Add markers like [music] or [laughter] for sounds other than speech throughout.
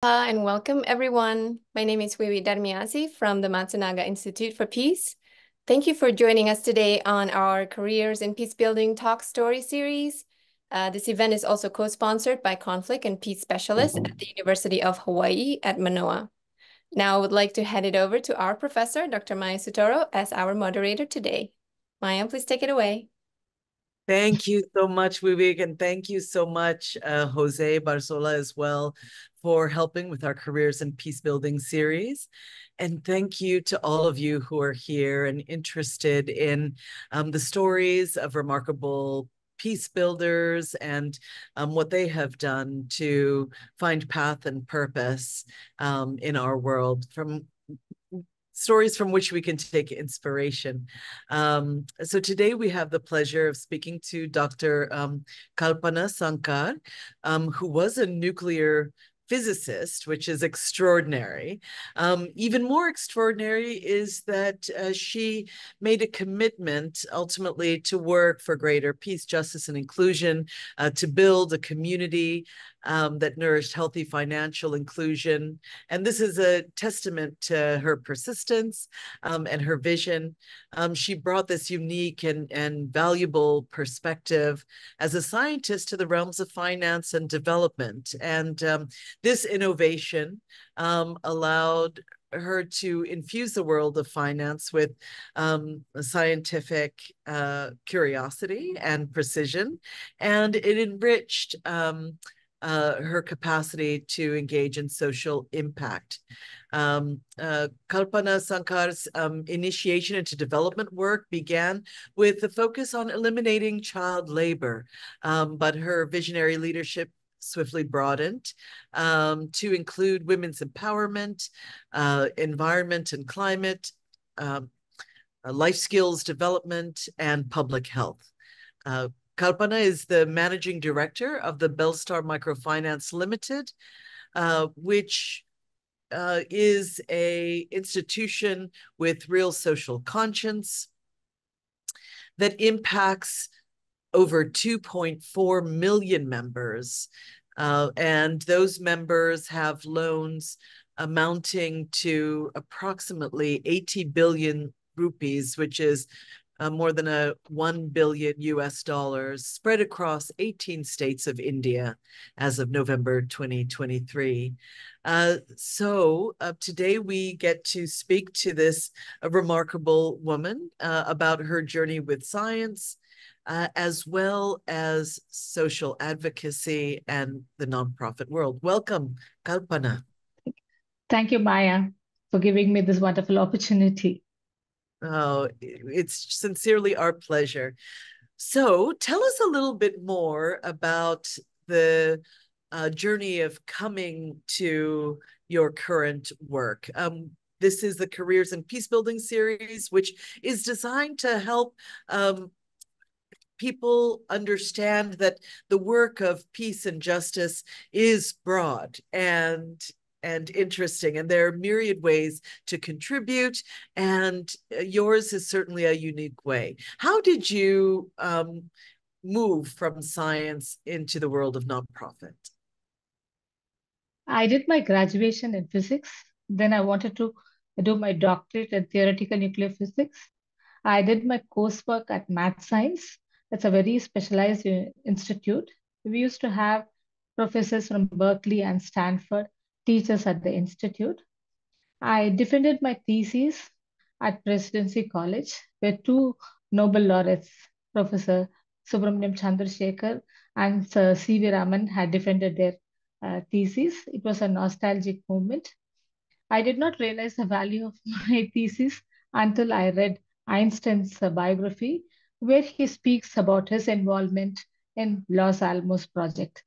Uh, and welcome everyone. My name is Wiwi Darmiasi from the Matsunaga Institute for Peace. Thank you for joining us today on our Careers in Peace Building Talk Story series. Uh, this event is also co-sponsored by Conflict and Peace Specialists at the University of Hawaii at Manoa. Now I would like to hand it over to our professor, Dr. Maya Soetoro, as our moderator today. Maya, please take it away. Thank you so much, Vivek, and thank you so much, uh, Jose Barzola, as well, for helping with our Careers in Peace Building series. And thank you to all of you who are here and interested in um, the stories of remarkable peace builders and um, what they have done to find path and purpose um, in our world from stories from which we can take inspiration. Um, so today we have the pleasure of speaking to Dr. Um, Kalpana Sankar, um, who was a nuclear physicist, which is extraordinary. Um, even more extraordinary is that uh, she made a commitment ultimately to work for greater peace, justice, and inclusion, uh, to build a community um, that nourished healthy financial inclusion. And this is a testament to her persistence um, and her vision. Um, she brought this unique and, and valuable perspective as a scientist to the realms of finance and development. And um, this innovation um, allowed her to infuse the world of finance with um, scientific uh, curiosity and precision, and it enriched um, uh, her capacity to engage in social impact. Um, uh, Kalpana Sankar's um, initiation into development work began with the focus on eliminating child labor, um, but her visionary leadership swiftly broadened um, to include women's empowerment, uh, environment and climate, um, uh, life skills development, and public health. Uh, Kalpana is the managing director of the Belstar Microfinance Limited, uh, which uh, is a institution with real social conscience that impacts over 2.4 million members. Uh, and those members have loans amounting to approximately 80 billion rupees, which is uh, more than a 1 billion US dollars spread across 18 states of India as of November 2023. Uh, so uh, today we get to speak to this remarkable woman uh, about her journey with science, uh, as well as social advocacy and the nonprofit world. Welcome, Kalpana. Thank you, Maya, for giving me this wonderful opportunity. Oh, it's sincerely our pleasure. So tell us a little bit more about the uh, journey of coming to your current work. Um, this is the Careers in Peace Building series, which is designed to help um, people understand that the work of peace and justice is broad and and interesting and there are myriad ways to contribute and uh, yours is certainly a unique way. How did you um, move from science into the world of nonprofit? I did my graduation in physics then i wanted to do my doctorate in theoretical nuclear physics. I did my coursework at Matscience it's a very specialized uh, institute we used to have professors from berkeley and stanford teachers at the institute. I defended my thesis at Presidency College, where two Nobel laureates, Professor Subramaniam Chandrasekhar and Sir C.V. Raman, had defended their uh, thesis. It was a nostalgic moment. I did not realize the value of [laughs] my thesis until I read Einstein's uh, biography, where he speaks about his involvement in Los Alamos project.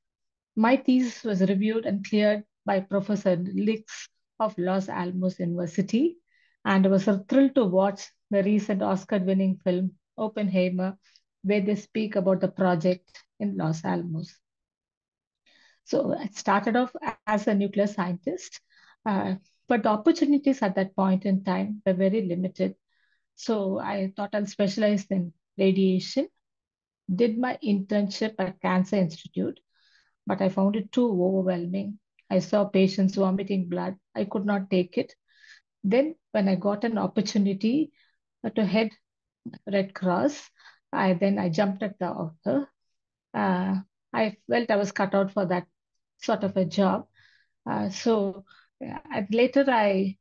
My thesis was reviewed and cleared by Professor Lix of Los Alamos University. And I was thrilled to watch the recent Oscar winning film, Oppenheimer, where they speak about the project in Los Alamos. So I started off as a nuclear scientist, uh, but the opportunities at that point in time were very limited. So I thought I'll specialize in radiation, did my internship at Cancer Institute, but I found it too overwhelming I saw patients vomiting blood. I could not take it. Then, when I got an opportunity to head Red Cross, I then I jumped at the offer. Uh, I felt I was cut out for that sort of a job. Uh, so uh, later I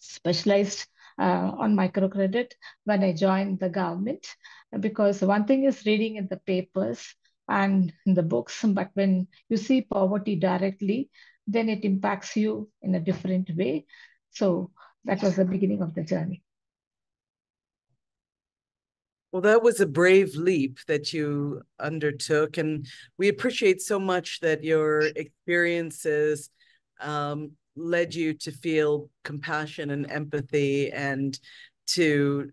specialized on microcredit when I joined the government because one thing is reading in the papers and in the books, but when you see poverty directly, then it impacts you in a different way. So that was the beginning of the journey. Well, that was a brave leap that you undertook. And we appreciate so much that your experiences um, led you to feel compassion and empathy and to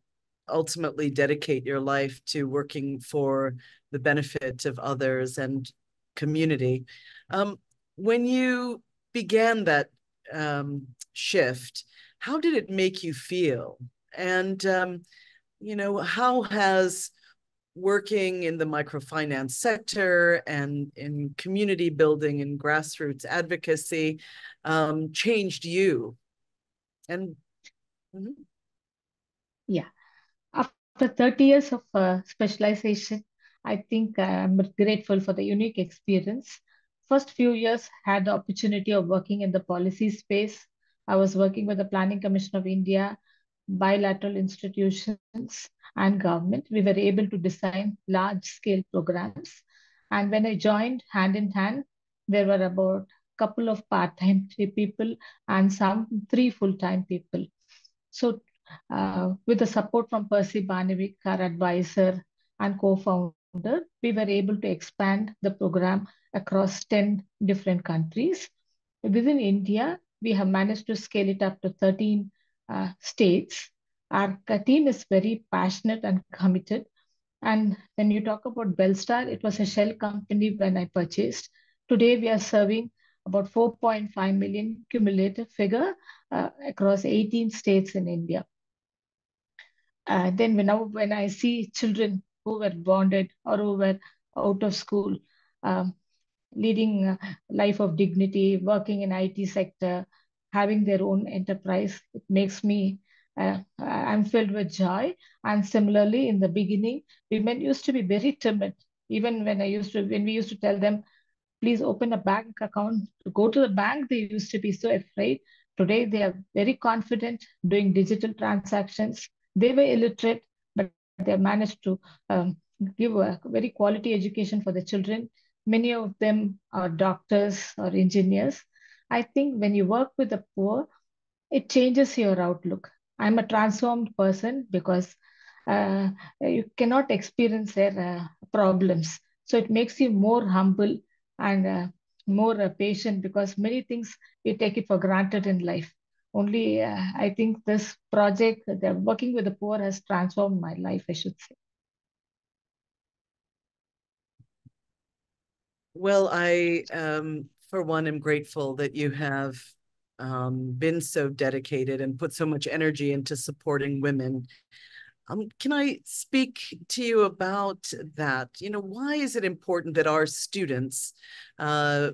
ultimately dedicate your life to working for the benefit of others and community. Um, when you began that um, shift, how did it make you feel? And, um, you know, how has working in the microfinance sector and in community building and grassroots advocacy um, changed you? And mm-hmm. yeah, after 30 years of uh, specialization, I think I'm grateful for the unique experience. First few years had the opportunity of working in the policy space. I was working with the Planning Commission of India, bilateral institutions, and government. We were able to design large scale programs. And when I joined hand in hand, there were about a couple of part-time people and some three full-time people. So uh, with the support from Percy Barnevik, our advisor and co-founder, we were able to expand the program across 10 different countries. Within India, we have managed to scale it up to 13 uh, states. Our team is very passionate and committed. And when you talk about Belstar, it was a shell company when I purchased. Today, we are serving about 4.5 million cumulative figure uh, across 18 states in India. Uh, then when, now when I see children who were bonded or who were out of school, um, leading a life of dignity, working in IT sector, having their own enterprise, it makes me, uh, I'm filled with joy. And similarly, in the beginning, women used to be very timid. Even when I used to, when we used to tell them, please open a bank account, to go to the bank, they used to be so afraid. Today, they are very confident doing digital transactions, they were illiterate, but they managed to um, give a very quality education for the children. Many of them are doctors or engineers. I think when you work with the poor, it changes your outlook. I'm a transformed person because uh, you cannot experience their uh, problems. So it makes you more humble and uh, more uh, patient because many things we take it for granted in life only uh, I think this project, the working with the poor has transformed my life, I should say. Well, I, um, for one, am grateful that you have um, been so dedicated and put so much energy into supporting women. Um, can I speak to you about that? You know, why is it important that our students uh,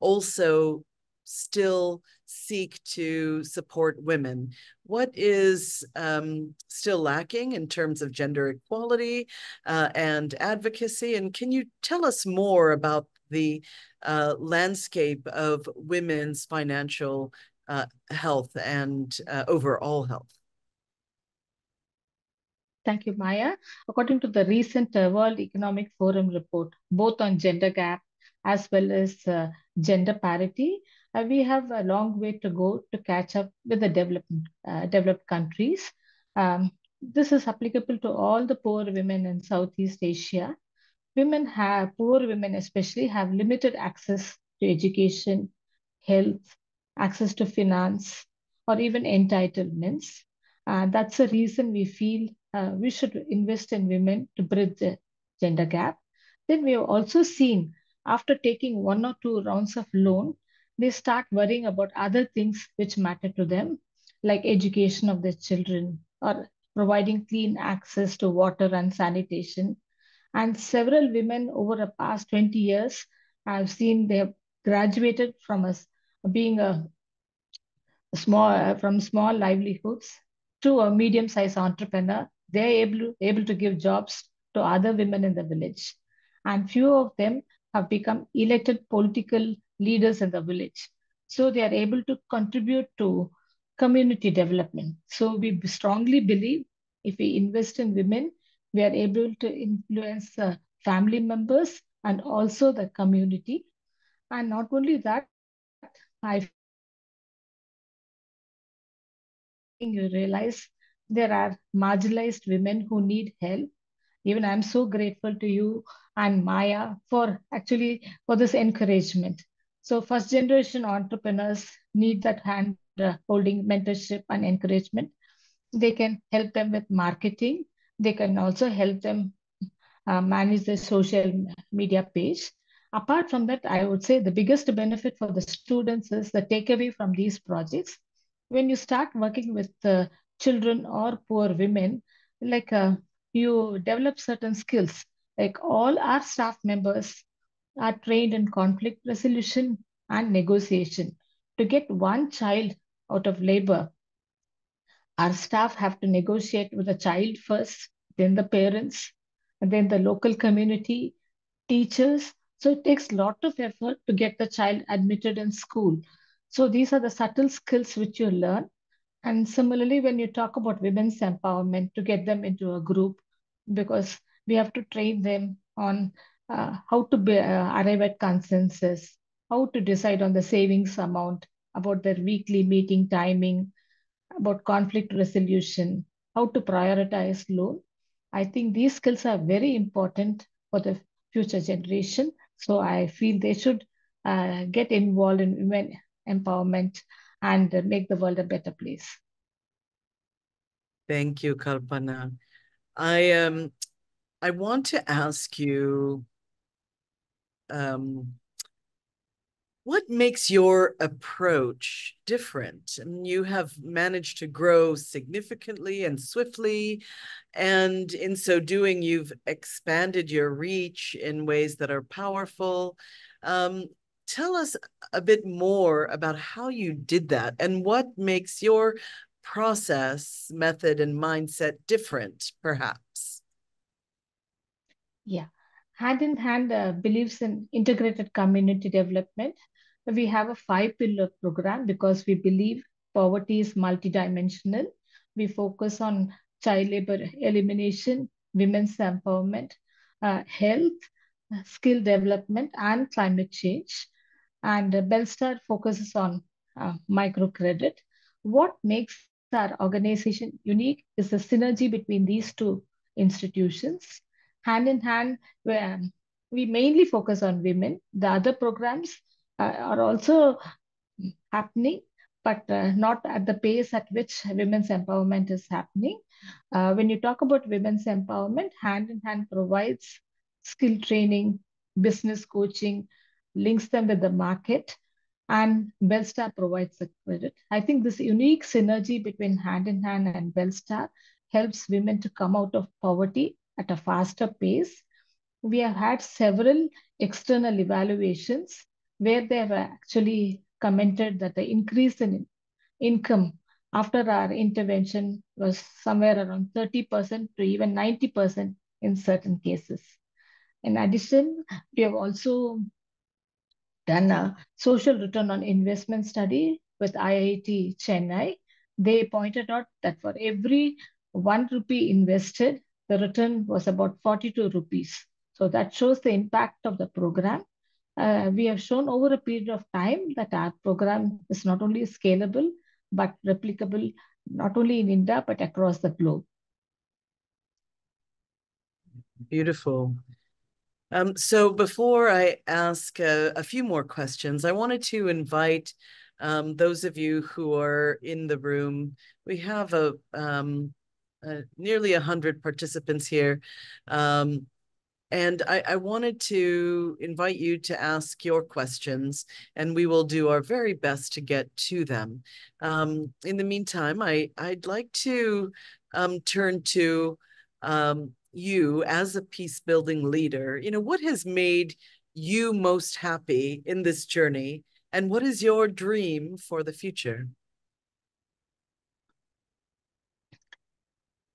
also still seek to support women. What is um, still lacking in terms of gender equality uh, and advocacy? And can you tell us more about the uh, landscape of women's financial uh, health and uh, overall health? Thank you, Maya. According to the recent uh, World Economic Forum report, both on gender gap as well as uh, gender parity, uh, we have a long way to go to catch up with the developed, developed countries. Um, this is applicable to all the poor women in Southeast Asia. Women have, poor women especially, have limited access to education, health, access to finance, or even entitlements. Uh, that's the reason we feel uh, we should invest in women to bridge the gender gap. Then we have also seen after taking one or two rounds of loan, they start worrying about other things which matter to them, like education of their children or providing clean access to water and sanitation. And several women over the past 20 years, I've seen they have graduated from us being a small from small livelihoods to a medium-sized entrepreneur. They're able, able to give jobs to other women in the village. And few of them have become elected political leaders in the village. So they are able to contribute to community development. So we strongly believe if we invest in women, we are able to influence uh, family members and also the community. And not only that, I think you realize there are marginalized women who need help. Even I'm so grateful to you and Maya for actually for this encouragement. So first generation entrepreneurs need that hand uh, holding mentorship and encouragement. They can help them with marketing. They can also help them uh, manage the social media page. Apart from that, I would say the biggest benefit for the students is the takeaway from these projects. When you start working with uh, children or poor women, like uh, you develop certain skills. Like all our staff members are trained in conflict resolution and negotiation. To get one child out of labor, our staff have to negotiate with the child first, then the parents, and then the local community, teachers. So it takes a lot of effort to get the child admitted in school. So these are the subtle skills which you learn. And similarly, when you talk about women's empowerment, to get them into a group, because we have to train them on uh, how to be, uh, arrive at consensus, how to decide on the savings amount, about their weekly meeting timing, about conflict resolution, how to prioritize loan. I think these skills are very important for the future generation. So I feel they should uh, get involved in women empowerment and make the world a better place. Thank you, Kalpana. I um I want to ask you um what makes your approach different? I mean, you have managed to grow significantly and swiftly, and in so doing, you've expanded your reach in ways that are powerful. Um, tell us a bit more about how you did that and what makes your process, method, and mindset different, perhaps? Yeah. Hand in hand uh, believes in integrated community development. We have a five pillar program because we believe poverty is multidimensional. We focus on child labor elimination, women's empowerment, uh, health, skill development, and climate change. And uh, Belstar focuses on uh, microcredit. What makes our organization unique is the synergy between these two institutions. Hand in hand, where we mainly focus on women. The other programs are also happening, but uh, not at the pace at which women's empowerment is happening. Uh, when you talk about women's empowerment, hand in hand provides skill training, business coaching, links them with the market, and Belstar provides the credit. I think this unique synergy between Hand in Hand and Belstar helps women to come out of poverty at a faster pace. We have had several external evaluations where they have actually commented that the increase in income after our intervention was somewhere around 30% to even 90% in certain cases. In addition, we have also done a social return on investment study with IIT Chennai. They pointed out that for every one rupee invested, the return was about 42 rupees. So that shows the impact of the program. Uh, we have shown over a period of time that our program is not only scalable, but replicable not only in India, but across the globe. Beautiful. Um, so before I ask a, a, few more questions, I wanted to invite um, those of you who are in the room. We have a, um, a nearly a hundred participants here. Um, and I, I, wanted to invite you to ask your questions, and we will do our very best to get to them. Um, in the meantime, I, I'd like to um, turn to um, you as a peace building leader, you know, what has made you most happy in this journey? And what is your dream for the future?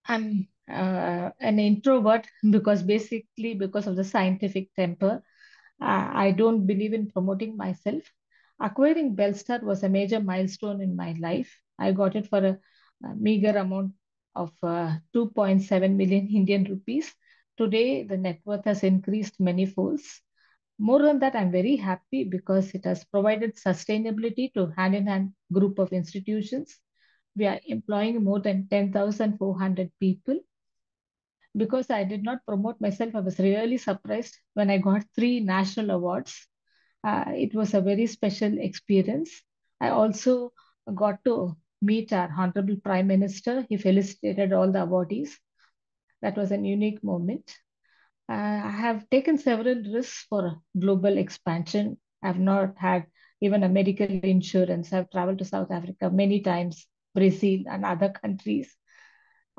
I'm uh, an introvert because basically because of the scientific temper. Uh, I don't believe in promoting myself. Acquiring Belstar was a major milestone in my life. I got it for a, a meager amount of uh, 2.7 million Indian rupees. Today, the net worth has increased many folds. More than that, I'm very happy because it has provided sustainability to hand-in-hand group of institutions. We are employing more than 10,400 people. Because I did not promote myself, I was really surprised when I got three national awards. Uh, it was a very special experience. I also got to meet our Honorable Prime Minister. He felicitated all the awardees. That was an unique moment. Uh, I have taken several risks for global expansion. I've not had even a medical insurance. I've traveled to South Africa many times, Brazil, and other countries.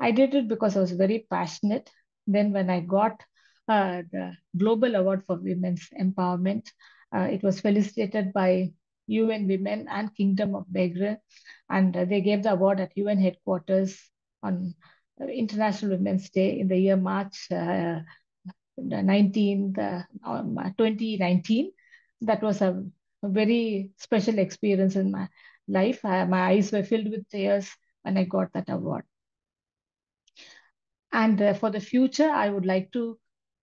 I did it because I was very passionate. Then, when I got uh, the Global Award for Women's Empowerment, uh, it was felicitated by UN Women and Kingdom of Bahrain, and uh, they gave the award at UN headquarters on International Women's Day in the year March 19th, um, 2019. That was a, a, very special experience in my life. I, my eyes were filled with tears when I got that award. And uh, for the future, I would like to,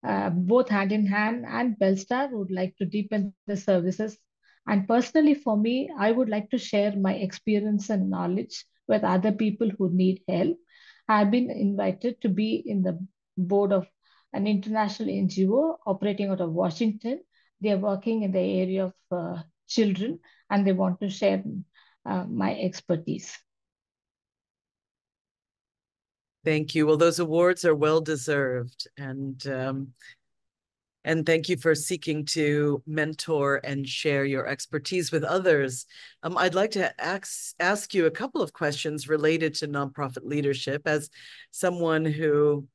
uh, both hand in hand and Belstar would like to deepen the services. And personally, for me, I would like to share my experience and knowledge with other people who need help. I've been invited to be in the board of an international NGO operating out of Washington. They are working in the area of uh, children and they want to share uh, my expertise. Thank you. Well, those awards are well deserved, and um, and thank you for seeking to mentor and share your expertise with others. Um, I'd like to ask ask you a couple of questions related to nonprofit leadership as someone who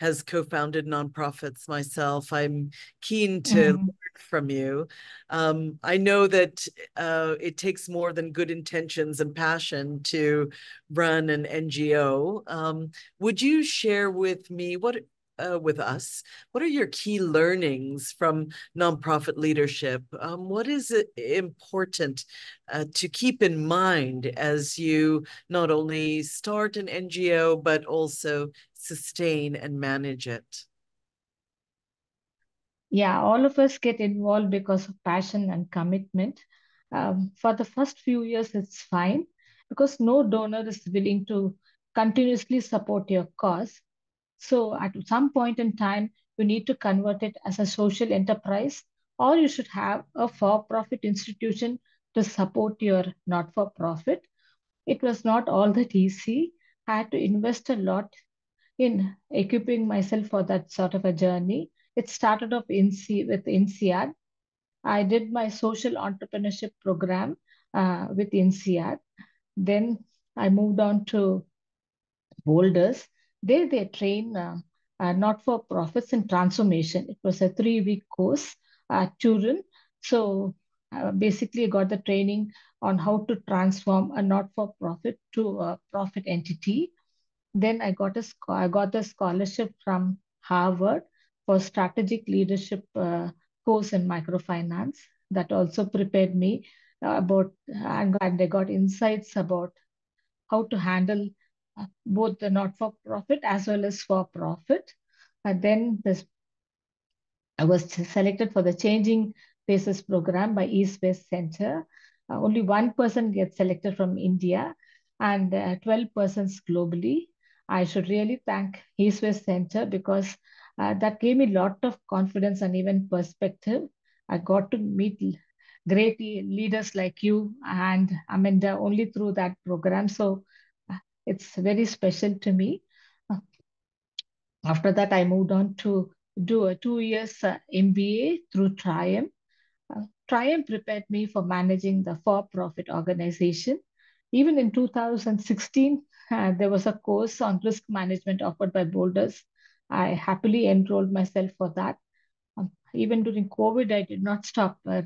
has co-founded nonprofits myself. I'm keen to mm. learn from you. Um, I know that uh, it takes more than good intentions and passion to run an NGO. Um, would you share with me what uh, with us. What are your key learnings from nonprofit leadership? Um, what is it important uh, to keep in mind as you not only start an NGO, but also sustain and manage it? Yeah, all of us get involved because of passion and commitment. Um, for the first few years, it's fine because no donor is willing to continuously support your cause. So at some point in time, you need to convert it as a social enterprise, or you should have a for-profit institution to support your not-for-profit. It was not all that easy. I had to invest a lot in equipping myself for that sort of a journey. It started off in C, with INSEAD. I did my social entrepreneurship program uh, with INSEAD. Then I moved on to Boulders. There they train uh, uh, not-for-profits in transformation. It was a three-week course at Turin. So uh, basically I got the training on how to transform a not-for-profit to a profit entity. Then I got a I got a scholarship from Harvard for strategic leadership uh, course in microfinance. That also prepared me uh, about and and I got insights about how to handle uh, both the not-for-profit as well as for-profit. And then this, I was selected for the Changing Faces program by East West Center. Uh, only one person gets selected from India and uh, 12 persons globally. I should really thank East West Center because uh, that gave me a lot of confidence and even perspective. I got to meet great leaders like you and Amanda only through that program. So uh, it's very special to me. After that, I moved on to do a two years uh, MBA through TRIUM. Uh, TRIUM prepared me for managing the for-profit organization. Even in 2016, [laughs] there was a course on risk management offered by Boulders. I happily enrolled myself for that. Um, even during COVID, I did not stop uh,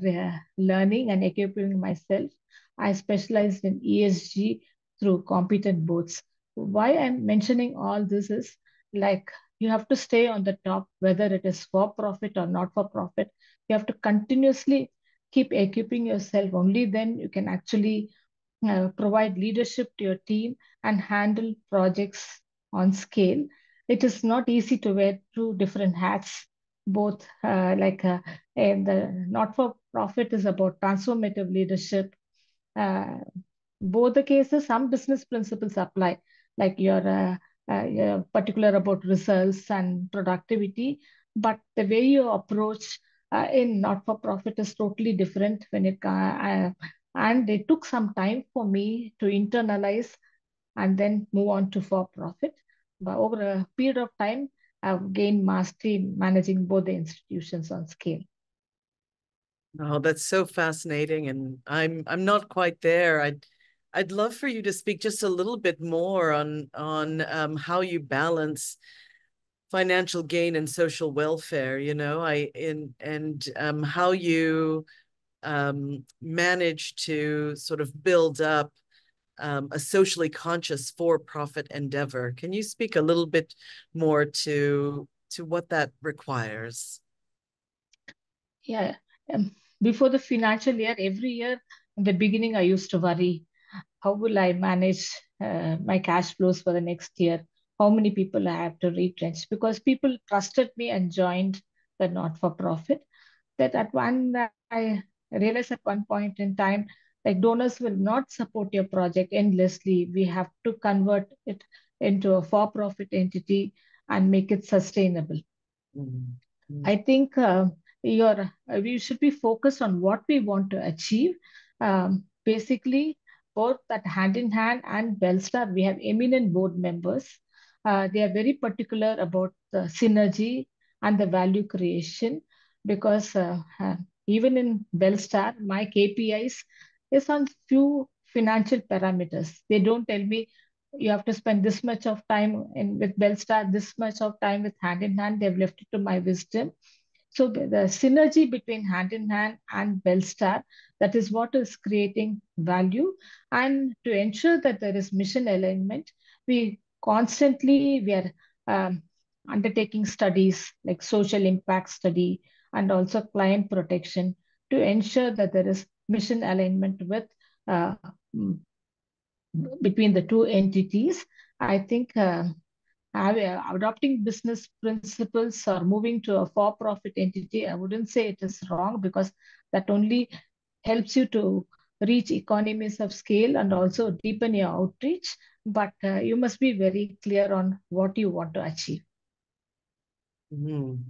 learning and equipping myself. I specialized in ESG through competent boards. Why I'm mentioning all this is like you have to stay on the top, whether it is for profit or not for profit. You have to continuously keep equipping yourself. Only then you can actually uh, provide leadership to your team and handle projects on scale. It is not easy to wear two different hats both uh, like uh, the not-for-profit is about transformative leadership. Uh, both the cases, some business principles apply, like you're, uh, uh, you're particular about results and productivity, but the way you approach uh, in not-for-profit is totally different when it and it took some time for me to internalize and then move on to for-profit. But over a period of time, I've gained mastery in managing both the institutions on scale. Oh, that's so fascinating. And I'm I'm not quite there. I'd I'd love for you to speak just a little bit more on on um, how you balance financial gain and social welfare. You know, I in and um, how you um, manage to sort of build up um, a socially conscious for-profit endeavor. Can you speak a little bit more to to what that requires? Yeah, um, before the financial year, every year in the beginning, I used to worry, how will I manage uh, my cash flows for the next year? How many people I have to retrench? Because people trusted me and joined the not-for-profit. That at one, I realized at one point in time like donors will not support your project endlessly. We have to convert it into a for-profit entity and make it sustainable. Mm-hmm. I think uh, your uh, we should be focused on what we want to achieve. Um, basically, both that hand in hand and Belstar, we have eminent board members. Uh, they are very particular about the synergy and the value creation because uh, uh even in Belstar, my KPIs is on few financial parameters. They don't tell me you have to spend this much of time in with Belstar, this much of time with hand in hand. They've left it to my wisdom. So the, synergy between hand in hand and Belstar, that is what is creating value. And to ensure that there is mission alignment, we constantly we are um, undertaking studies like social impact study and also client protection to ensure that there is mission alignment with uh, mm, between the two entities. I think uh, uh, adopting business principles or moving to a for-profit entity, I wouldn't say it is wrong because that only helps you to reach economies of scale and also deepen your outreach. But uh, you must be very clear on what you want to achieve. Mm.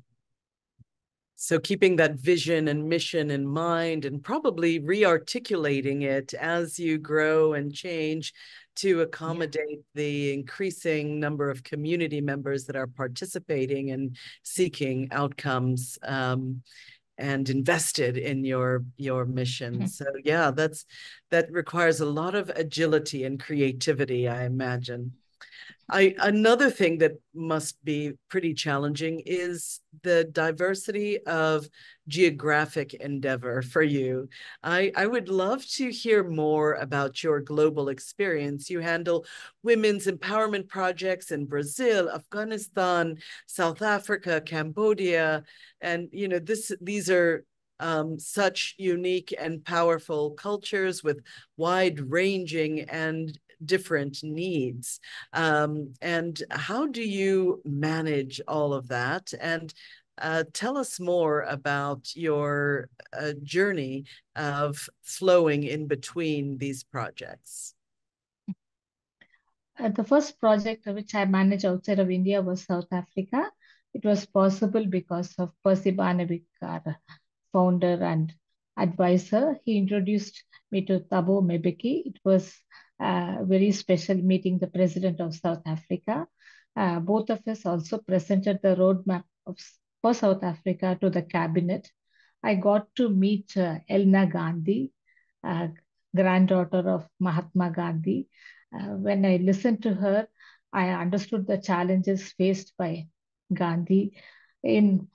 So keeping that vision and mission in mind and probably re-articulating it as you grow and change to accommodate yeah. the increasing number of community members that are participating and seeking outcomes um, and invested in your your mission. Mm-hmm. So yeah, that's that requires a lot of agility and creativity, I imagine. I another thing that must be pretty challenging is the diversity of geographic endeavor for you. I, I would love to hear more about your global experience. You handle women's empowerment projects in Brazil, Afghanistan, South Africa, Cambodia, and you know this these are um, such unique and powerful cultures with wide ranging and different needs. Um, and how do you manage all of that? And uh, tell us more about your uh, journey of flowing in between these projects. Uh, the first project which I managed outside of India was South Africa. It was possible because of Percy Barnevik, our founder and advisor. He introduced me to Thabo Mbeki. It was uh, very special meeting the president of South Africa. Uh, both of us also presented the roadmap of, for South Africa to the cabinet. I got to meet uh, Ela Gandhi, uh, granddaughter of Mahatma Gandhi. Uh, when I listened to her, I understood the challenges faced by Gandhi in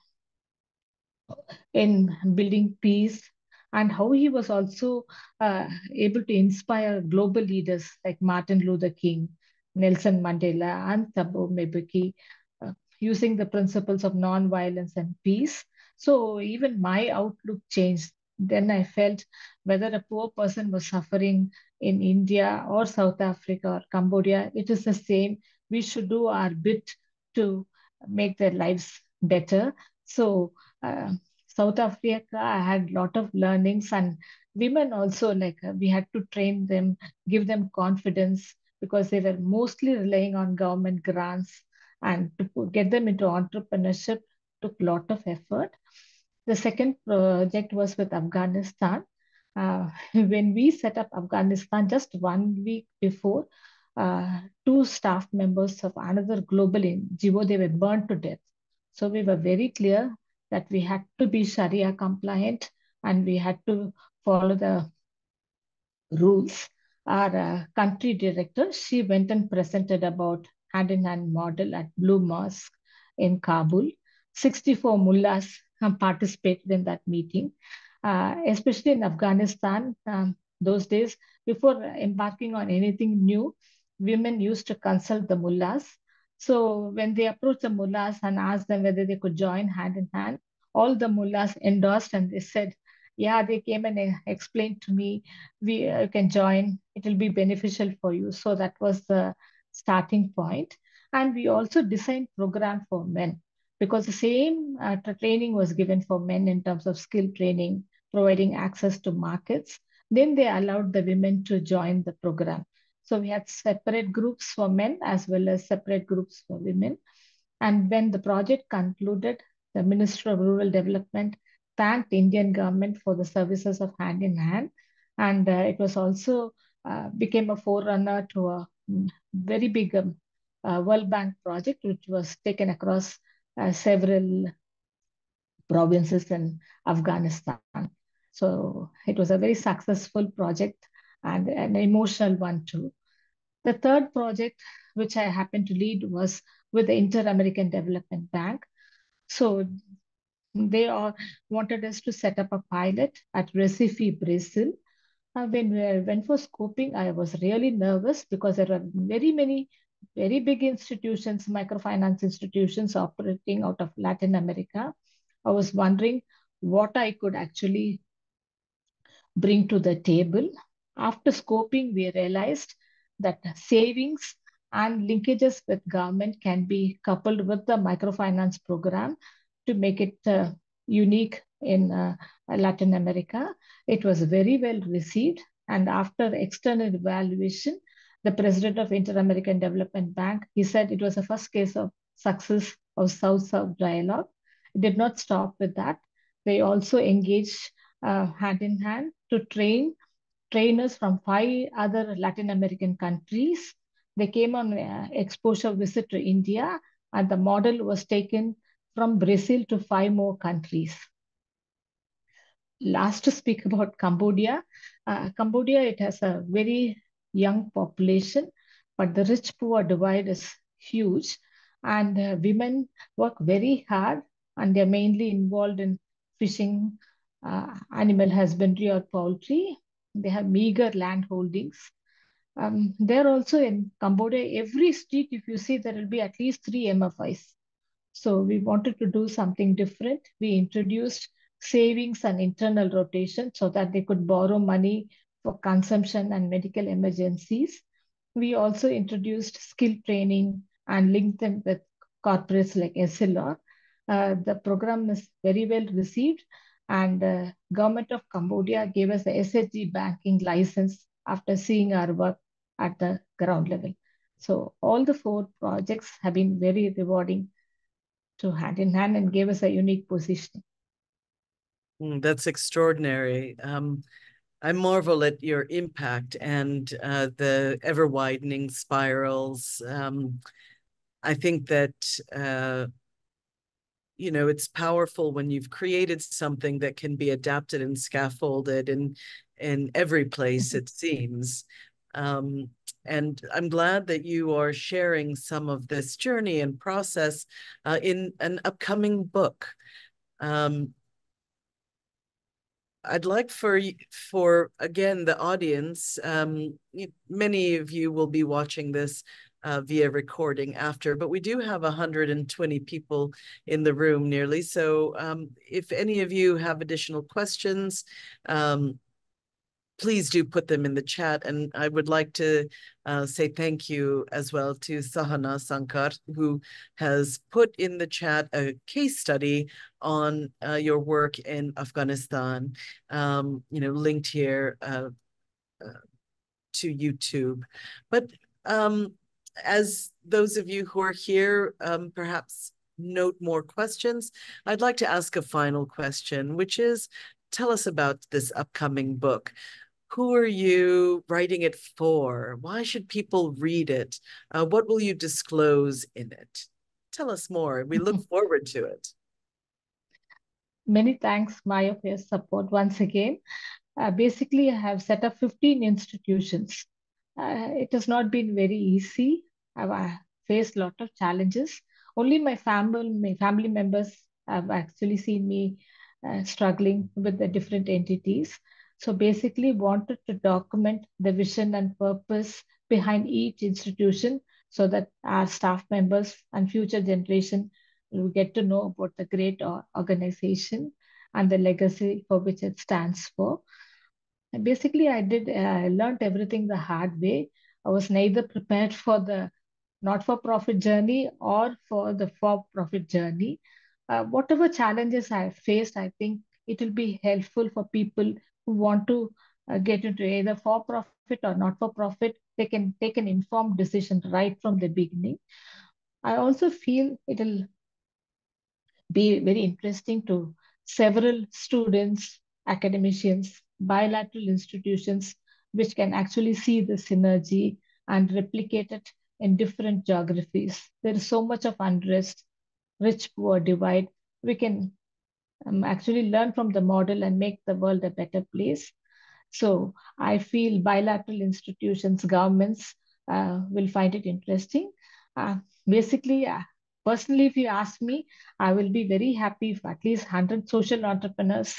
in building peace and how he was also uh, able to inspire global leaders like Martin Luther King, Nelson Mandela, and Thabo Mbeki, uh, using the principles of nonviolence and peace. So even my outlook changed. Then I felt whether a poor person was suffering in India or South Africa or Cambodia, it is the same. We should do our bit to make their lives better. So uh, South Africa, I had a lot of learnings and women also like uh, we had to train them, give them confidence because they were mostly relying on government grants and to get them into entrepreneurship took a lot of effort. The second project was with Afghanistan. Uh, [laughs] when we set up Afghanistan just one week before, uh, two staff members of another global NGO, they were burned to death. So we were very clear that we had to be Sharia compliant and we had to follow the rules. Our uh, country director, she went and presented about hand-in-hand model at Blue Mosque in Kabul. 64 mullahs participated in that meeting, uh, especially in Afghanistan. Um, those days, before embarking on anything new, women used to consult the mullahs so when they approached the mullahs and asked them whether they could join hand in hand, all the mullahs endorsed and they said, yeah, they came and explained to me, we uh, can join, it will be beneficial for you. So that was the starting point. And we also designed program for men because the same uh, training was given for men in terms of skill training, providing access to markets. Then they allowed the women to join the program. So we had separate groups for men as well as separate groups for women. And when the project concluded, the Minister of Rural Development thanked Indian government for the services of hand in hand. And uh, it was also uh, became a forerunner to a mm, very big um, uh, World Bank project, which was taken across uh, several provinces in Afghanistan. So it was a very successful project and an emotional one too. The third project, which I happened to lead, was with the Inter-American Development Bank. So they all wanted us to set up a pilot at Recife, Brazil. Uh, when we went for scoping, I was really nervous because there were very many very big institutions, microfinance institutions operating out of Latin America. I was wondering what I could actually bring to the table. After scoping, we realized that savings and linkages with government can be coupled with the microfinance program to make it uh, unique in uh, Latin America. It was very well received. And after external evaluation, the president of Inter-American Development Bank, he said it was the first case of success of South-South dialogue. It did not stop with that. They also engaged uh, hand in hand to train trainers from five other Latin American countries. They came on uh, exposure visit to India and the model was taken from Brazil to five more countries. Last to speak about Cambodia. Uh, Cambodia, it has a very young population, but the rich-poor divide is huge and uh, women work very hard and they're mainly involved in fishing, uh, animal husbandry or poultry they have meager land holdings. Um, there also in Cambodia, every street, if you see, there will be at least three MFIs. So we wanted to do something different. We introduced savings and internal rotation so that they could borrow money for consumption and medical emergencies. We also introduced skill training and linked them with corporates like SLR. Uh, the program is very well received and the government of Cambodia gave us the SHG banking license after seeing our work at the ground level. So all the four projects have been very rewarding to hand in hand and gave us a unique position. Mm, that's extraordinary. Um, I marvel at your impact and uh, the ever widening spirals. Um, I think that uh, you know it's powerful when you've created something that can be adapted and scaffolded in in every place mm-hmm. it seems um, and i'm glad that you are sharing some of this journey and process uh, in an upcoming book um, I'd like for for again the audience. Um, many of you will be watching this uh, via recording after, but we do have 120 people in the room nearly. So um, if any of you have additional questions, um, please do put them in the chat. And I would like to uh, say thank you as well to Sahana Sankar, who has put in the chat a case study on uh, your work in Afghanistan, um, you know, linked here uh, uh to YouTube. But um, as those of you who are here um, perhaps note more questions, I'd like to ask a final question, which is, tell us about this upcoming book who are you writing it for? Why should people read it? Uh, what will you disclose in it? Tell us more. We look [laughs] forward to it. Many thanks, Maya, for your support once again. Uh, basically, I have set up 15 institutions. Uh, it has not been very easy. I've uh, faced a lot of challenges. Only my family, my family members have actually seen me uh, struggling with the different entities. So basically wanted to document the vision and purpose behind each institution so that our staff members and future generation will get to know about the great organization and the legacy for which it stands for. Basically, I did, I learned everything the hard way. I was neither prepared for the not-for-profit journey or for the for-profit journey. Uh, whatever challenges I faced, I think it will be helpful for people who want to uh, get into either for profit or not for profit, they can take an informed decision right from the beginning. I also feel it'll be very interesting to several students, academicians, bilateral institutions, which can actually see the synergy and replicate it in different geographies. There is so much of unrest, rich poor divide. We can um, actually learn from the model and make the world a better place. So I feel bilateral institutions, governments uh, will find it interesting. Uh, basically, uh, personally, if you ask me, I will be very happy if at least 100 social entrepreneurs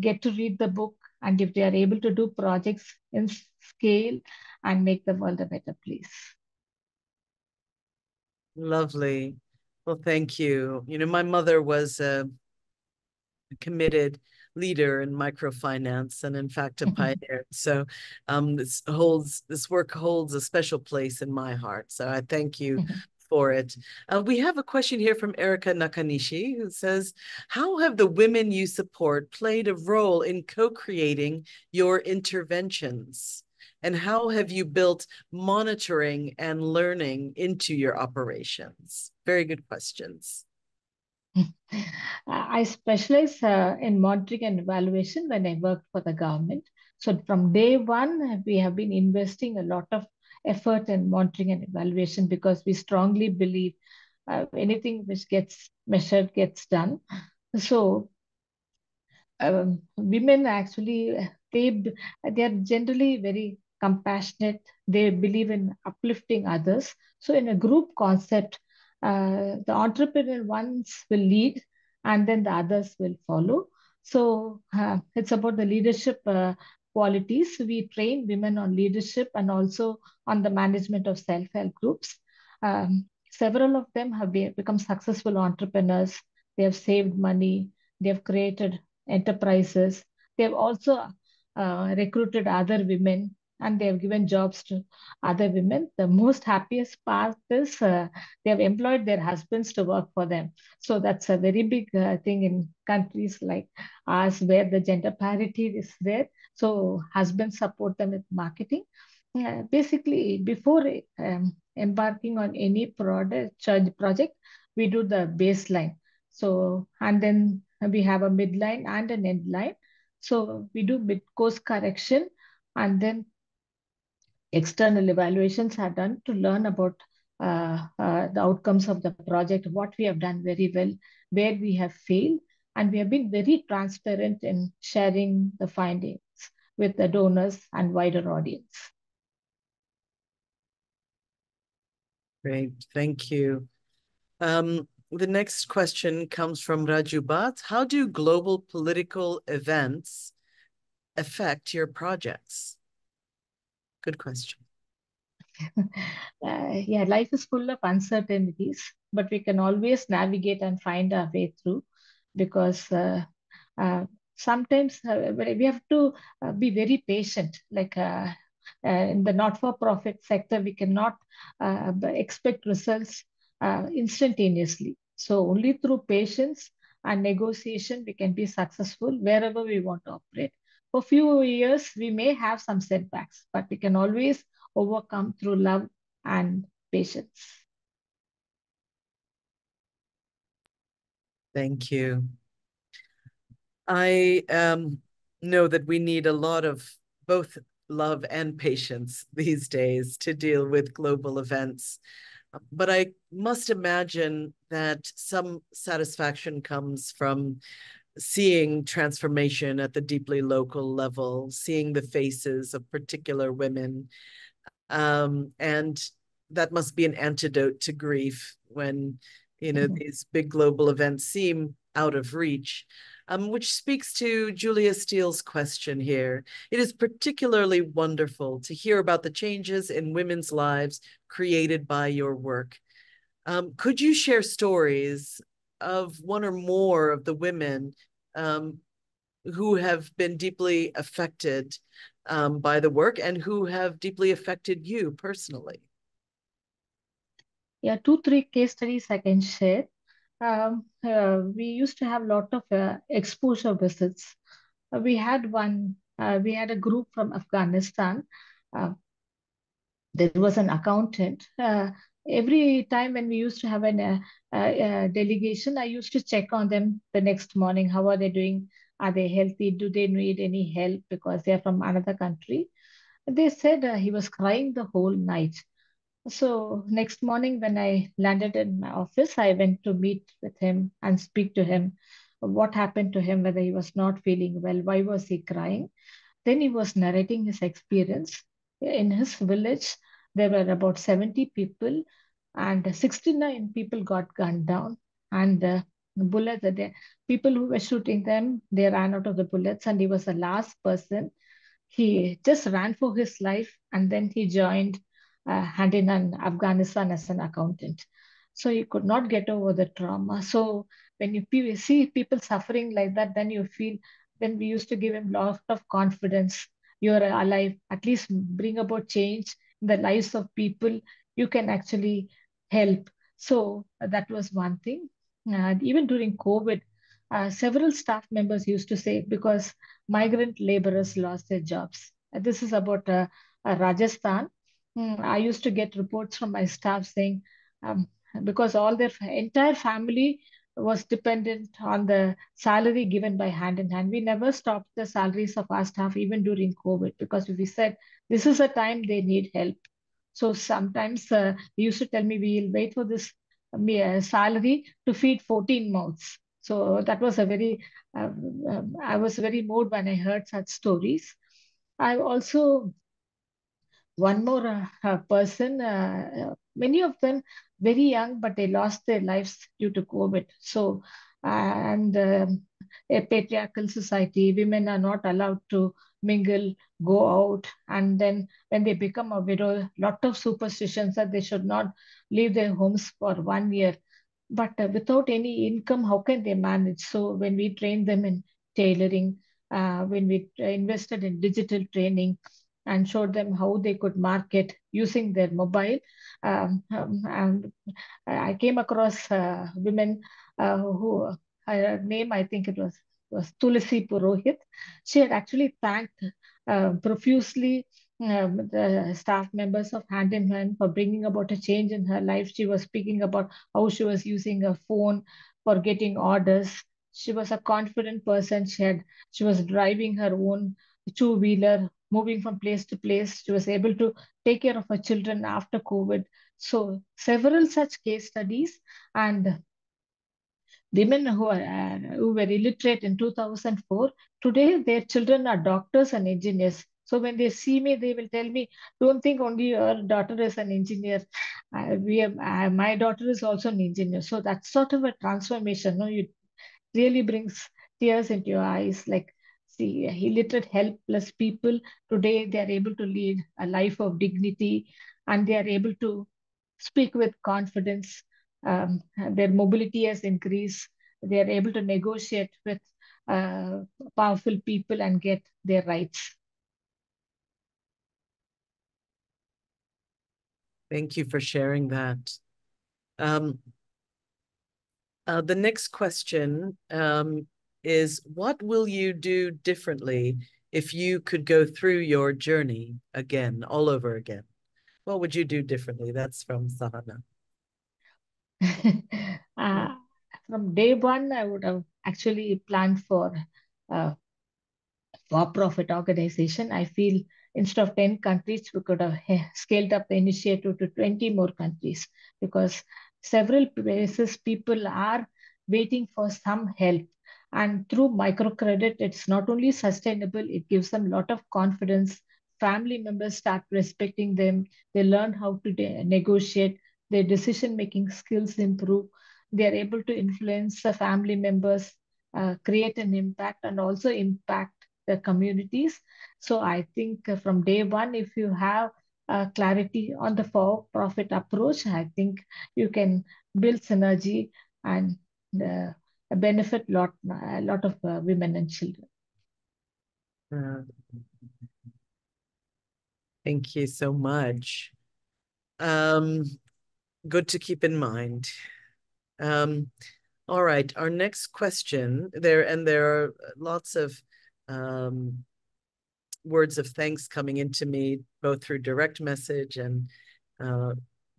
get to read the book and if they are able to do projects in scale and make the world a better place. Lovely. Well, thank you. You know, my mother was a committed leader in microfinance and in fact a mm-hmm. pioneer so um, this holds this work holds a special place in my heart so i thank you mm-hmm. For it. Uh, we have a question here from erica nakanishi who says how have the women you support played a role in co-creating your interventions? And how have you built monitoring and learning into your operations? Very good questions. [laughs] I specialize uh, in monitoring and evaluation when I worked for the government. So from day one, we have been investing a lot of effort in monitoring and evaluation because we strongly believe uh, anything which gets measured gets done. So um, women actually they they are generally very compassionate. They believe in uplifting others. So in a group concept, uh, the entrepreneur ones will lead and then the others will follow. So uh, it's about the leadership uh, qualities. We train women on leadership and also on the management of self-help groups. Um, several of them have be, become successful entrepreneurs. They have saved money. They have created enterprises. They have also uh, recruited other women and they have given jobs to other women. The most happiest part is uh, they have employed their husbands to work for them. So that's a very big uh, thing in countries like ours where the gender parity is there. So husbands support them with marketing. Uh, basically, before um, embarking on any product project, we do the baseline. So, and then we have a midline and an end line. So we do mid course correction and then external evaluations are done to learn about uh, uh, the outcomes of the project, what we have done very well, where we have failed, and we have been very transparent in sharing the findings with the donors and wider audience. Great, thank you. Um, the next question comes from Raju Bhatt. How do global political events affect your projects? Good question. [laughs] uh, yeah, life is full of uncertainties, but we can always navigate and find our way through because uh, uh, sometimes uh, we have to uh, be very patient. Like uh, in the not-for-profit sector, we cannot expect results instantaneously. So only through patience and negotiation we can be successful wherever we want to operate. For a few years, we may have some setbacks, but we can always overcome through love and patience. Thank you. I um, know that we need a lot of both love and patience [laughs] these days to deal with global events. But I must imagine that some satisfaction comes from seeing transformation at the deeply local level, seeing the faces of particular women. Um, and that must be an antidote to grief when, you know, mm-hmm. these big global events seem out of reach. Um, which speaks to Julia Steele's question here. It is particularly wonderful to hear about the changes in women's lives created by your work. Um, could you share stories of one or more of the women um, who have been deeply affected um, by the work and who have deeply affected you personally? Yeah, two, three case studies I can share. Um, uh, we used to have a lot of uh, exposure visits. Uh, we had one, uh, we had a group from Afghanistan. Uh, there was an accountant uh, every time when we used to have an, uh, uh, delegation, I used to check on them the next morning. How are they doing? Are they healthy? Do they need any help because they're from another country? They said uh, he was crying the whole night. So next morning when I landed in my office, I went to meet with him and speak to him. What happened to him, whether he was not feeling well, why was he crying? Then he was narrating his experience. In his village, there were about 70 people and 69 people got gunned down. And the bullets the people who were shooting them they ran out of the bullets and he was the last person. He just ran for his life and then he joined uh, hand in hand afghanistan as an accountant. So he could not get over the trauma. So when you see people suffering like that then you feel then we used to give him lot of confidence. You're alive at least bring about change the lives of people you can actually help. So uh, that was one thing. Even during COVID, uh, several staff members used to say because migrant laborers lost their jobs. This is about uh, uh, Rajasthan. Mm, I used to get reports from my staff saying um, because all their entire family was dependent on the salary given by hand in hand. We never stopped the salaries of our staff even during COVID because we said this is a time they need help. So sometimes uh, he used to tell me, we'll wait for this uh, salary to feed 14 mouths. So that was a very, uh, I was very moved when I heard such stories. I also, one more uh, uh person, many of them very young, but they lost their lives due to COVID. So, and um, a patriarchal society, women are not allowed to mingle, go out, and then when they become a widow, lot of superstitions that they should not leave their homes for one year. But uh, without any income, how can they manage? So when we train them in tailoring, uh, when we invested in digital training and showed them how they could market using their mobile, um, um, and I came across uh, women uh, who her name I think it was was Tulasi Purohit. She had actually thanked uh, profusely um, the staff members of Hand in Hand for bringing about a change in her life. She was speaking about how she was using a phone for getting orders. She was a confident person. She had she was driving her own two wheeler, moving from place to place. She was able to take care of her children after COVID. So several such case studies and women who, are, uh, who were illiterate in 2004, today their children are doctors and engineers. So when they see me, they will tell me, don't think only your daughter is an engineer. Uh, we uh, my daughter is also an engineer. So that's sort of a transformation. It really brings tears into your eyes. Like see illiterate, helpless people. Today, they are able to lead a life of dignity and they are able to speak with confidence. Um, their mobility has increased. They are able to negotiate with uh, powerful people and get their rights. Thank you for sharing that. Um, uh, the next question um, is what will you do differently if you could go through your journey again, all over again? What would you do differently? That's from Sahana. [laughs] uh, from day one, I would have actually planned for a for-profit organization. I feel instead of 10 countries, we could have scaled up the initiative to 20 more countries because several places people are waiting for some help and through microcredit, it's not only sustainable, it gives them a lot of confidence. Family members start respecting them. They learn how to negotiate. Their decision-making skills improve. They are able to influence the family members, uh, create an impact, and also impact the communities. So I think uh, from day one, if you have uh, clarity on the for-profit approach, I think you can build synergy and uh, benefit lot a lot of uh, women and children. Uh, thank you so much. Um, good to keep in mind. Um, all right, our next question there, and there are lots of um, words of thanks coming into me, both through direct message and uh,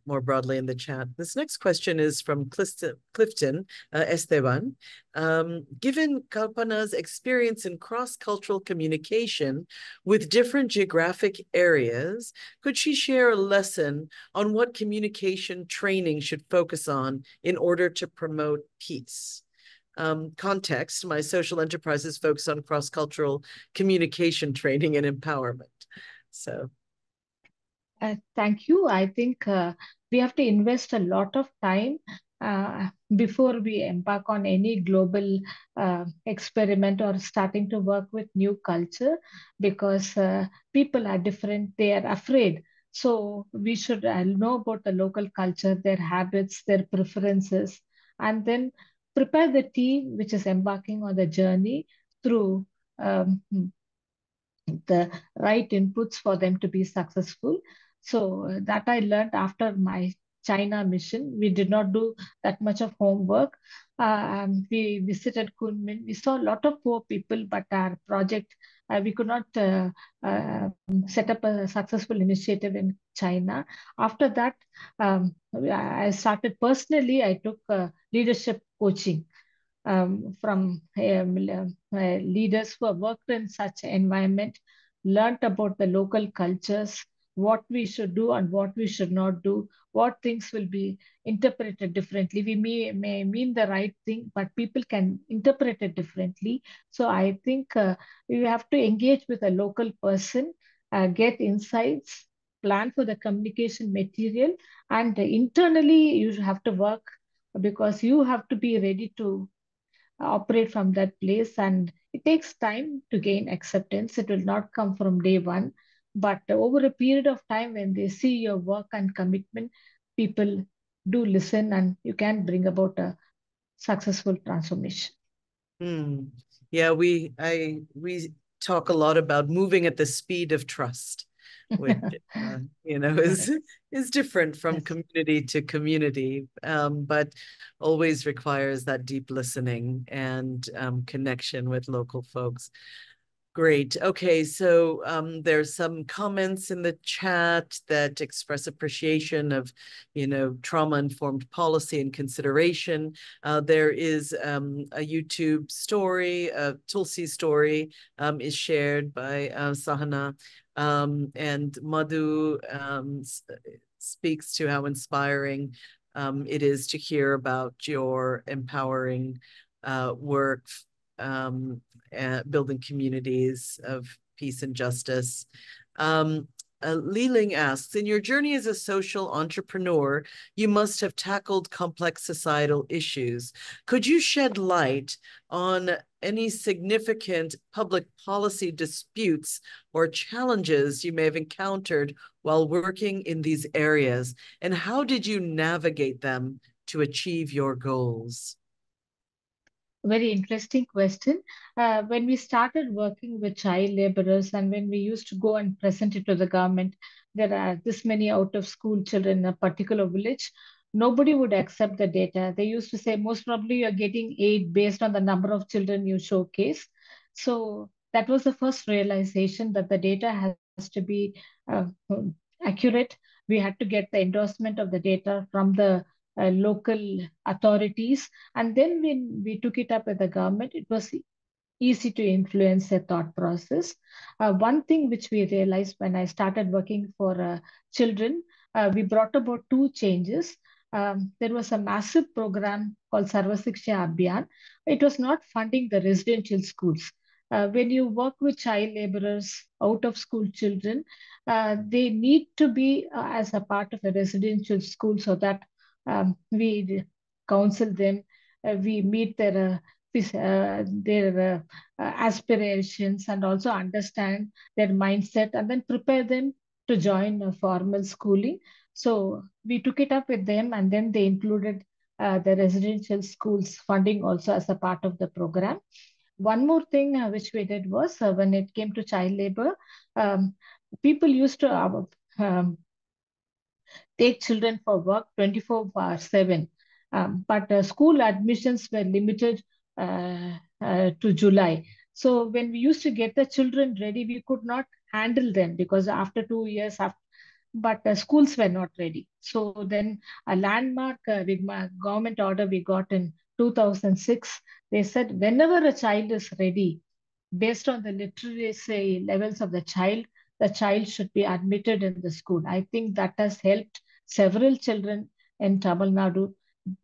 more broadly in the chat. This next question is from Clifton uh, Esteban. Um, given Kalpana's experience in cross-cultural communication with different geographic areas, could she share a lesson on what communication training should focus on in order to promote peace? Um, context, my social enterprises focus on cross-cultural communication training and empowerment. So uh, thank you. I think uh, we have to invest a lot of time uh, before we embark on any global uh, experiment or starting to work with new culture because uh, people are different. They are afraid. So we should know about the local culture, their habits, their preferences, and then prepare the team which is embarking on the journey through um, the right inputs for them to be successful. So uh, that I learned after my China mission. We did not do that much of homework. Uh, we visited Kunming. We saw a lot of poor people, but our project, uh, we could not uh, uh set up a successful initiative in China. After that, um, I started personally, I took uh, leadership coaching um, from um, leaders who have worked in such environment, learned about the local cultures, what we should do and what we should not do, what things will be interpreted differently. We may, may mean the right thing, but people can interpret it differently. So I think uh, you have to engage with a local person, uh, get insights, plan for the communication material, and internally you have to work because you have to be ready to operate from that place and it takes time to gain acceptance. It will not come from day one. But over a period of time, when they see your work and commitment, people do listen and you can bring about a successful transformation. Mm. Yeah, we I we talk a lot about moving at the speed of trust, which [laughs] uh, you know is is different from yes. community to community, um, but always requires that deep listening and um, connection with local folks. Great. Okay, so um, there's some comments in the chat that express appreciation of, you know, trauma-informed policy and consideration. Uh, there is um, a YouTube story, a Tulsi story um, is shared by uh, Sahana, um, and Madhu um, speaks to how inspiring um, it is to hear about your empowering uh, work um, uh, building communities of peace and justice. Um, uh, Ling asks, in your journey as a social entrepreneur, you must have tackled complex societal issues. Could you shed light on any significant public policy disputes or challenges you may have encountered while working in these areas? And how did you navigate them to achieve your goals? Very interesting question. Uh, when we started working with child laborers and when we used to go and present it to the government, there are this many out of school children in a particular village, nobody would accept the data. They used to say, most probably you're getting aid based on the number of children you showcase. So that was the first realization that the data has to be uh, accurate. We had to get the endorsement of the data from the uh, local authorities. And then when we took it up with the government, it was easy to influence their thought process. Uh, one thing which we realized when I started working for uh, children, uh, we brought about two changes. Um, there was a massive program called Sarva Shiksha Abhiyan. It was not funding the residential schools. Uh, when you work with child laborers, out of school children, uh, they need to be uh, as a part of a residential school so that um, we counsel them, uh, we meet their uh, their uh, aspirations and also understand their mindset and then prepare them to join formal schooling. So we took it up with them and then they included uh, the residential schools funding also as a part of the program. One more thing uh, which we did was uh, when it came to child labor, um, people used to um, take children for work 24 hours 7. Um, but uh, school admissions were limited uh, uh, to July. So when we used to get the children ready, we could not handle them because after two years, after, but uh, schools were not ready. So then a landmark uh, government order we got in 2006, they said whenever a child is ready, based on the literacy levels of the child, the child should be admitted in the school. I think that has helped several children in Tamil Nadu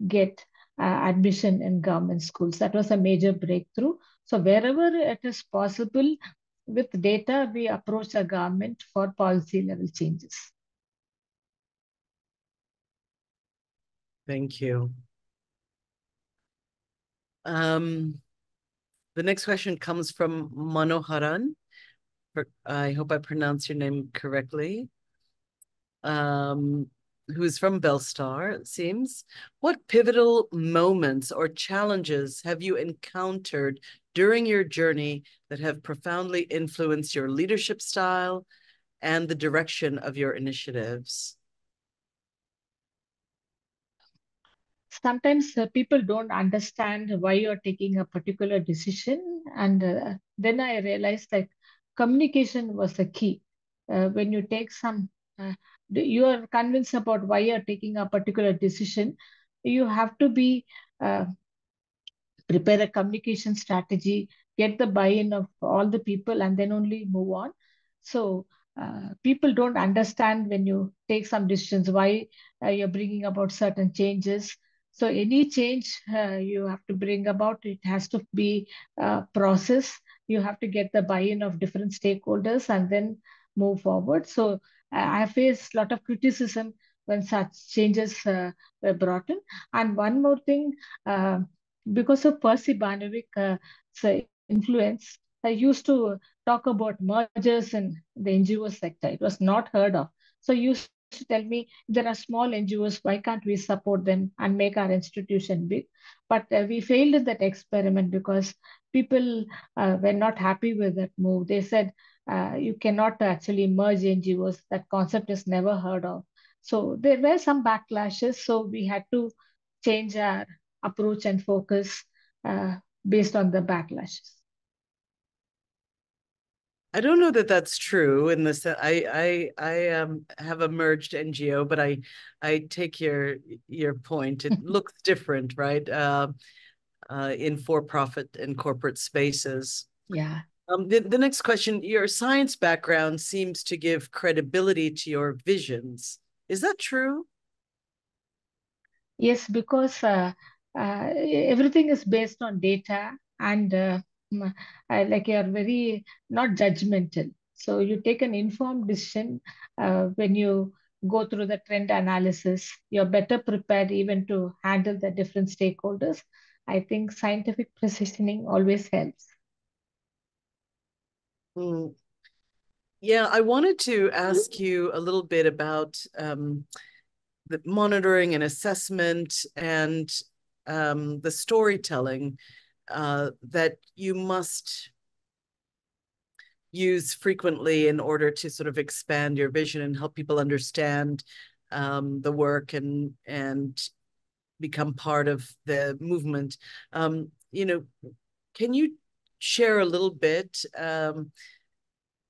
get uh, admission in government schools. That was a major breakthrough. So wherever it is possible, with data, we approach the government for policy level changes. Thank you. Um, the next question comes from Manoharan. I hope I pronounced your name correctly. Um, who's from Belstar, it seems. What pivotal moments or challenges have you encountered during your journey that have profoundly influenced your leadership style and the direction of your initiatives? Sometimes uh, people don't understand why you're taking a particular decision. And uh, then I realized that communication was the key. Uh, when you take some uh, you are convinced about why you're taking a particular decision, you have to be uh, prepare a communication strategy, get the buy-in of all the people, and then only move on. So uh, people don't understand when you take some decisions why uh, you're bringing about certain changes. So any change uh, you have to bring about, it has to be a process. You have to get the buy-in of different stakeholders and then move forward. So I faced a lot of criticism when such changes uh, were brought in. And one more thing, uh, because of Percy Barnevik's uh, influence, I used to talk about mergers in the NGO sector. It was not heard of. So you used to tell me there are small NGOs, why can't we support them and make our institution big? But uh, we failed in that experiment because people uh, were not happy with that move. They said uh, you cannot actually merge NGOs. That concept is never heard of. So there were some backlashes. So we had to change our approach and focus uh, based on the backlashes. I don't know that that's true in this. I I I um have a merged NGO, but I I take your your point. It [laughs] looks different, right? Uh, uh, in for-profit and corporate spaces. Yeah. Um, the, the next question, your science background seems to give credibility to your visions. Is that true? Yes, because uh, uh, everything is based on data and uh, like you're very not judgmental. So you take an informed decision uh, when you go through the trend analysis. You're better prepared even to handle the different stakeholders. I think scientific positioning always helps. Mm. Yeah, I wanted to ask you a little bit about um, the monitoring and assessment and um, the storytelling uh, that you must use frequently in order to sort of expand your vision and help people understand um, the work and and become part of the movement. Um, you know, can you share a little bit? Um,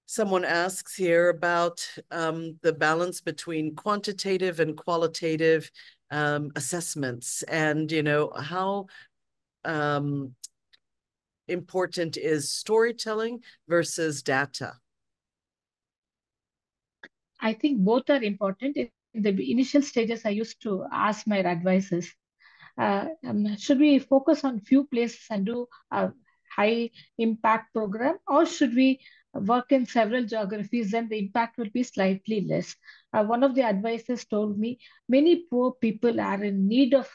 someone asks here about um, the balance between quantitative and qualitative um, assessments, and you know how um, important is storytelling versus data? I think both are important. In the initial stages, I used to ask my advisors, uh, um, should we focus on few places and do a high impact program, or should we work in several geographies, then the impact will be slightly less. Uh, one of the advisors told me many poor people are in need of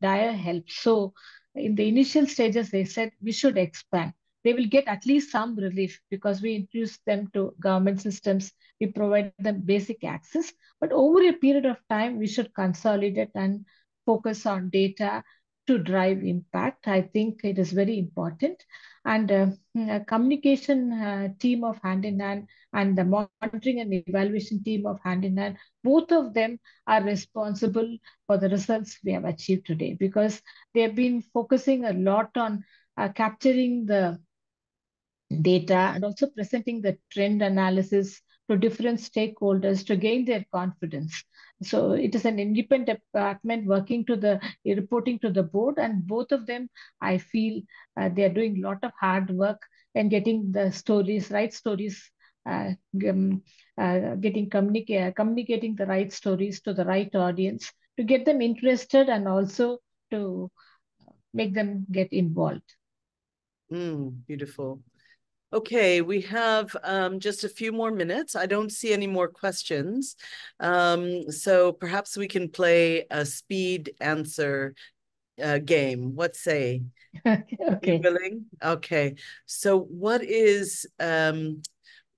dire help. So in the initial stages, they said we should expand. They will get at least some relief because we introduce them to government systems. We provide them basic access. But over a period of time, we should consolidate and focus on data to drive impact. I think it is very important. And uh, a communication uh, team of Hand in Hand and the monitoring and evaluation team of Hand in Hand, both of them are responsible for the results we have achieved today because they have been focusing a lot on uh, capturing the data and also presenting the trend analysis to different stakeholders to gain their confidence. So it is an independent department working to the reporting to the board, and both of them, I feel, uh, they are doing a lot of hard work and getting the stories, right stories, uh, um, uh, getting communicate, communicating the right stories to the right audience to get them interested and also to make them get involved. Mm, beautiful. Okay, we have um, just a few more minutes. I don't see any more questions. Um, so perhaps we can play a speed answer uh, game. What say? [laughs] okay. willing? Okay. So what is um,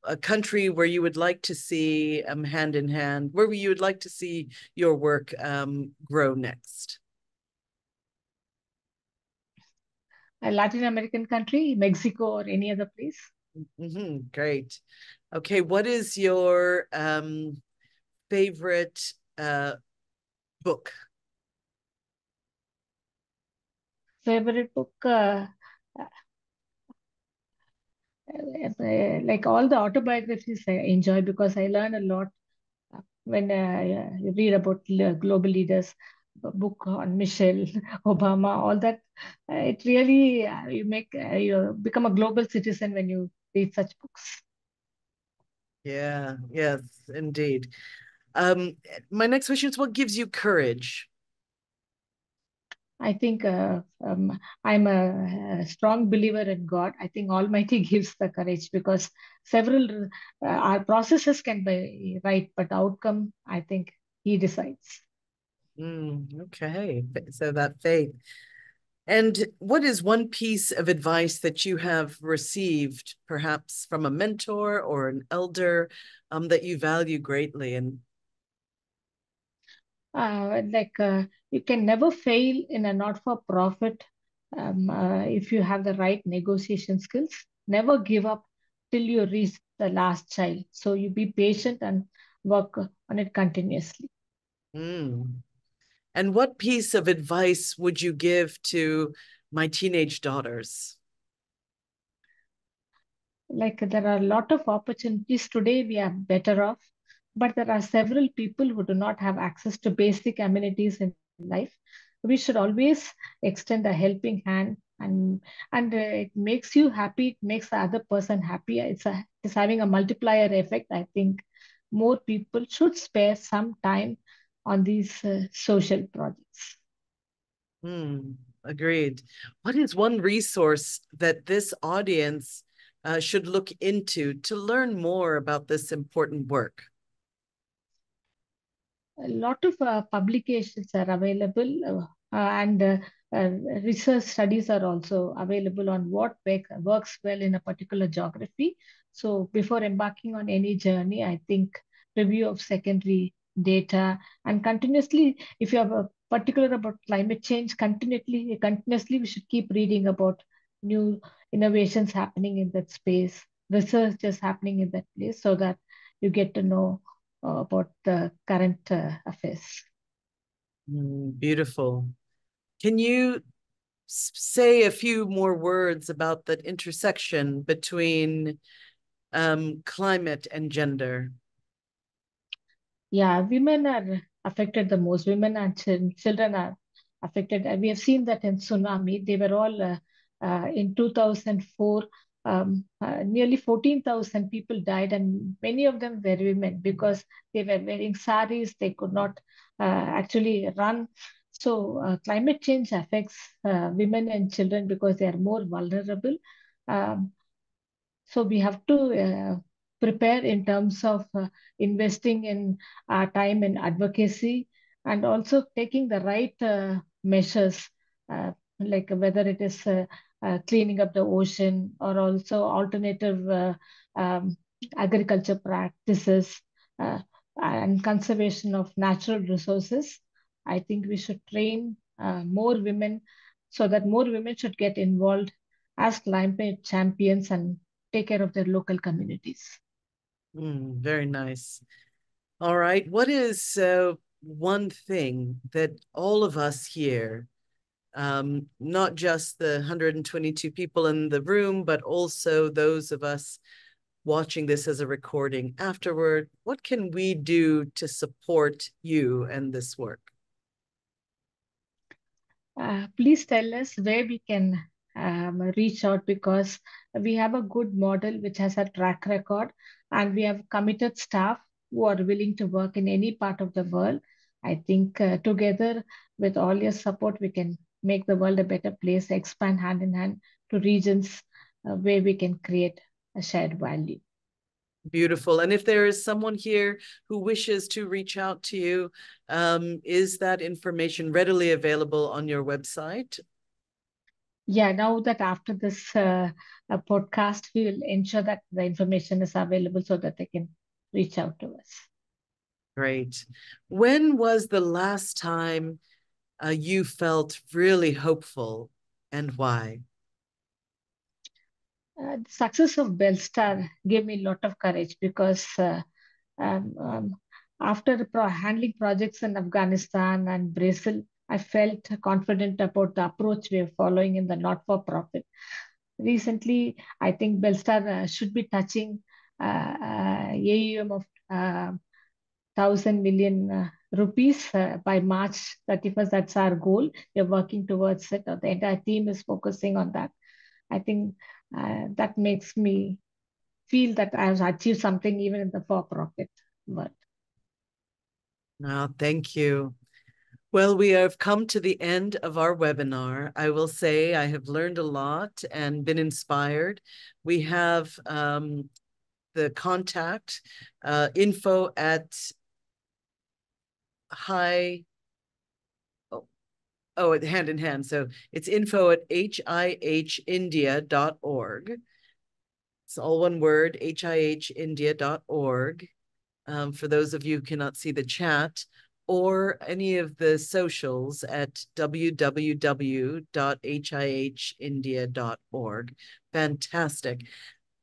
a country where you would like to see um, hand in hand, where you would like to see your work um, grow next? A Latin American country, Mexico, or any other place. Mm-hmm, great. Okay, what is your um, favorite uh, book? Favorite book, uh, uh, like all the autobiographies I enjoy because I learn a lot when I read about global leaders book on Michelle [laughs] Obama, all that. Uh, it really uh, you make uh, you become a global citizen when you read such books. Yeah. Yes, indeed. Um, my next question is: What gives you courage? I think uh, um, I'm a, a, strong believer in God. I think Almighty [laughs] gives the courage because several uh, our processes can be right, but outcome I think He decides. Mm, okay, so that faith. And what is one piece of advice that you have received, perhaps from a mentor or an elder, um, that you value greatly? And uh, like uh, you can never fail in a not-for-profit um, uh, if you have the right negotiation skills. Never give up till you reach the last child. So you be patient and work on it continuously. Mm, and what piece of advice would you give to my teenage daughters? Like there are a lot of opportunities today, we are better off, but there are several people who do not have access to basic amenities in life. We should always extend a helping hand and and uh, it makes you happy it makes the other person happy it's a it's having a multiplier effect i think more people should spare some time on these uh, social projects. Hmm, agreed. What is one resource that this audience uh, should look into to learn more about this important work? A lot of uh, publications are available uh, and uh, uh, research studies are also available on what work, works well in a particular geography. So before embarking on any journey, I think review of secondary data and continuously, if you have a particular about climate change, continuously, continuously we should keep reading about new innovations happening in that space, research is happening in that place so that you get to know uh, about the current uh, affairs. Mm, beautiful. Can you say a few more words about that intersection between um, climate and gender? Yeah, women are affected the most. Women and children are affected. We have seen that in tsunami. They were all uh, uh, in 2004. Um, uh, nearly 14,000 people died, and many of them were women because they were wearing saris. They could not uh, actually run so uh, climate change affects uh, women and children because they are more vulnerable. Um, so we have to uh, prepare in terms of uh, investing in our time in advocacy and also taking the right uh, measures, uh, like whether it is cleaning up the ocean or also alternative um, agriculture practices and conservation of natural resources. I think we should train uh, more women so that more women should get involved as climate champions and take care of their local communities. Mm, very nice. All right. What is uh, one thing that all of us here, um, not just the 122 people in the room, but also those of us watching this as a recording afterward, what can we do to support you and this work? Uh, please tell us where we can um, reach out because we have a good model which has a track record and we have committed staff who are willing to work in any part of the world. I think uh, together with all your support, we can make the world a better place, expand hand in hand to regions uh, where we can create a shared value. Beautiful. And if there is someone here who wishes to reach out to you, um, is that information readily available on your website? Yeah, now that after this uh, podcast, we will ensure that the information is available so that they can reach out to us. Great. When was the last time uh, you felt really hopeful and why? uh, the success of Belstar gave me a lot of courage because uh, um, um, after pro handling projects in Afghanistan and Brazil, I felt confident about the approach we are following in the not-for-profit. Recently, I think Belstar uh, should be touching uh, uh AUM of uh, 1,000 million rupees uh, by March 31st. That's our goal. We're working towards it. The entire team is focusing on that. I think uh, that makes me feel that I've achieved something even in the for-profit world. Now, thank you. Well, we have come to the end of our webinar. I will say I have learned a lot and been inspired. We have um, the contact uh, info at high oh, oh, hand in hand. So it's info at hihindia.org. It's all one word, hihindia.org. Um, for those of you who cannot see the chat, or any of the socials at www.hihindia.org. Fantastic.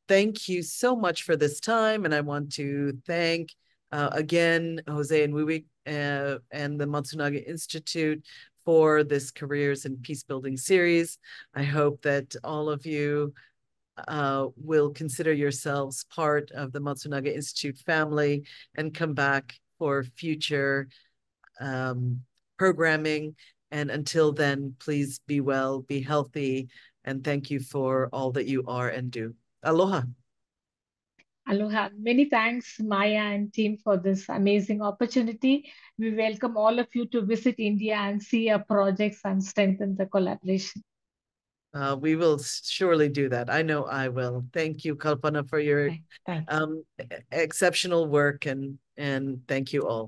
Thank you so much for this time. And I want to thank uh, again Jose and Wiwi uh, and the Matsunaga Institute for this Careers in Peace Building series. I hope that all of you uh, will consider yourselves part of the Matsunaga Institute family and come back for future um, programming. And until then, please be well, be healthy, and thank you for all that you are and do. Aloha. Aloha. Many thanks, Maya and team, for this amazing opportunity. We welcome all of you to visit India and see our projects and strengthen the collaboration. Uh, we will surely do that. I know I will. Thank you, Kalpana, for your Thank- thank you. um, exceptional work and and thank you all.